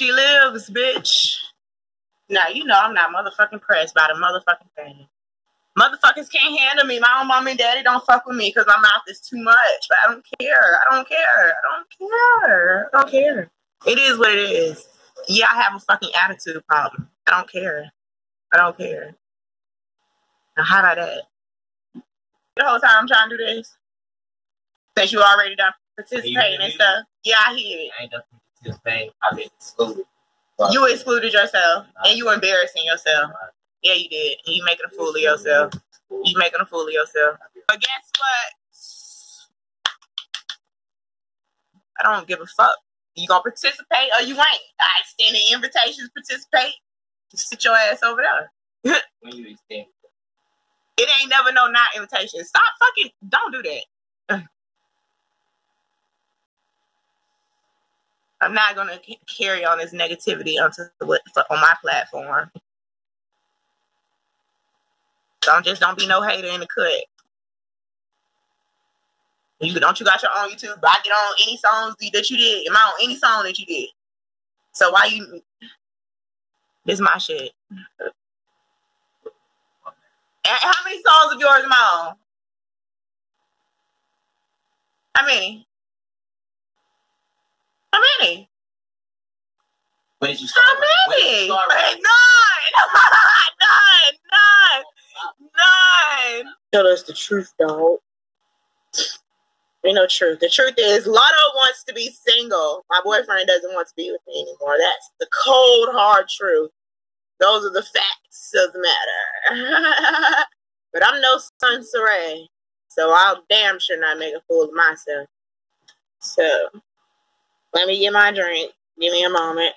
She lives, bitch. Now you know I'm not motherfucking pressed by the motherfucking thing. Motherfuckers can't handle me. My own mom and daddy don't fuck with me because my mouth is too much. But I don't care. I don't care. I don't care. I don't care. It is what it is. Yeah, I have a fucking attitude problem. I don't care. I don't care. Now, how about that? The whole time I'm trying to do this, since you already done participating and stuff. Yeah, I hear it. I ain't done. I've been excluded. You excluded yourself, and you were embarrassing yourself. Yeah, you did. And you making a fool of yourself. You making a fool of yourself. But guess what? I don't give a fuck. You gonna participate or you ain't? I extend the invitation to participate. Just sit your ass over there. when you extend. It ain't never no not invitation. Stop fucking. Don't do that. I'm not gonna carry on this negativity onto what on my platform. Don't just don't be no hater in the cut. You don't you got your own YouTube? I get on any songs that you did. Am I on any song that you did? So why you? This my shit. How many songs of yours am I on? How many? How many? When did you start? How many? None. none. None. None. Tell us the truth, dog. Ain't no truth. The truth is, Lotto wants to be single. My boyfriend doesn't want to be with me anymore. That's the cold, hard truth. Those are the facts of the matter. but I'm no Sun Saray, so I'll damn sure not make a fool of myself. So, let me get my drink. Give me a moment.